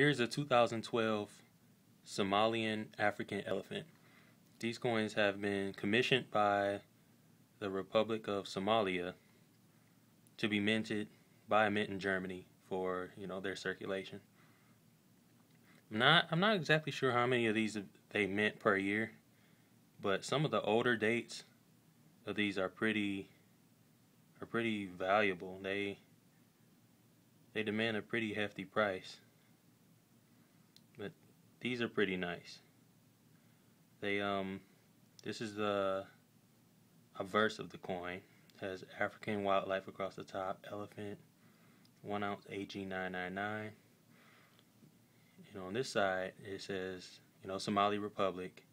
Here's a 2012 Somalian African elephant. These coins have been commissioned by the Republic of Somalia to be minted by a mint in Germany for you know their circulation. I'm not I'm not exactly sure how many of these they mint per year, but some of the older dates of these are pretty are pretty valuable. They they demand a pretty hefty price. These are pretty nice. They um this is the obverse of the coin. It has African wildlife across the top, elephant, one ounce AG nine nine nine. You know, on this side it says, you know, Somali Republic.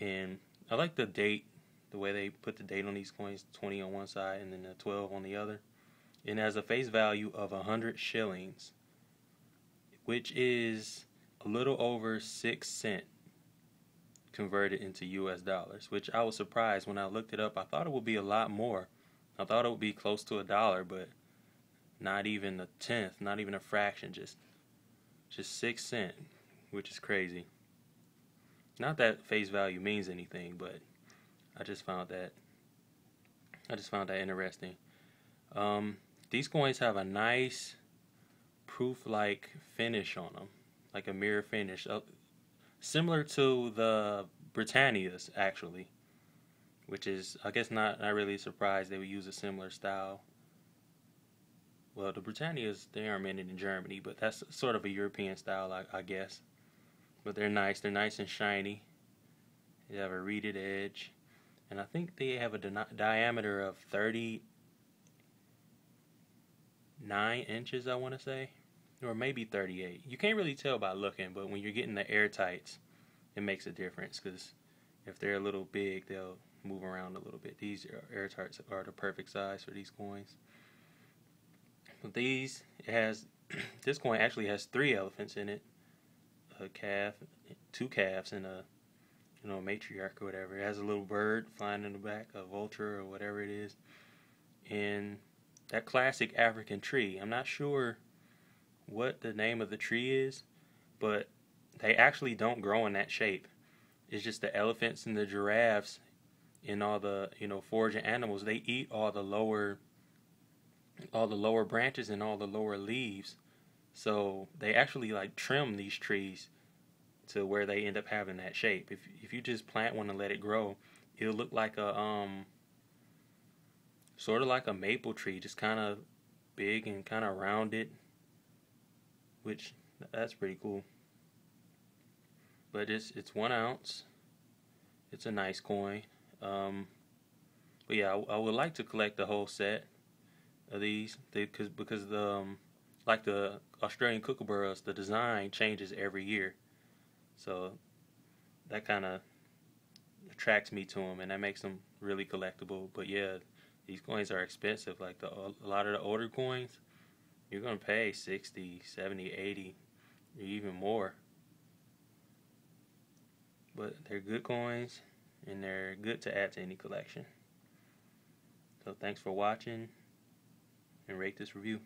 And I like the date, the way they put the date on these coins, 20 on one side and then the 12 on the other. It has a face value of 100 shillings, which is a little over 6 cent converted into US dollars, which I was surprised when I looked it up. I thought it would be a lot more. I thought it would be close to a dollar, but not even a tenth, not even a fraction, just just 6 cent, which is crazy. Not that face value means anything, but I just found that I just found that interesting. Um, these coins have a nice proof-like finish on them, like a mirror finish, uh, similar to the Britannias actually, which is I guess not not really surprised they would use a similar style. Well, the Britannias they aren't made in Germany, but that's sort of a European style, I, I guess. But they're nice. They're nice and shiny. They have a reeded edge, and I think they have a di diameter of thirty nine inches, I want to say, or maybe 38. You can't really tell by looking, but when you're getting the air tights, it makes a difference because if they're a little big, they'll move around a little bit. These air tights are the perfect size for these coins. But these, it has, this coin actually has three elephants in it, a calf, two calves, and a, you know, a matriarch or whatever. It has a little bird flying in the back, a vulture or whatever it is, and that classic African tree. I'm not sure what the name of the tree is, but they actually don't grow in that shape. It's just the elephants and the giraffes and all the you know foraging animals. They eat all the lower all the lower branches and all the lower leaves. So they actually like trim these trees to where they end up having that shape. If if you just plant one and let it grow, it'll look like a um sort of like a maple tree, just kind of big and kind of rounded, which that's pretty cool. But it's it's one ounce. It's a nice coin. Um, but yeah, I, I, would like to collect the whole set of these because because the um, like the Australian kookaburras, the design changes every year, so that kind of attracts me to them, and that makes them really collectible. But yeah, these coins are expensive. Like the, a lot of the older coins, you're going to pay 60, 70, 80, or even more. But they're good coins and they're good to add to any collection. So thanks for watching and rate this review.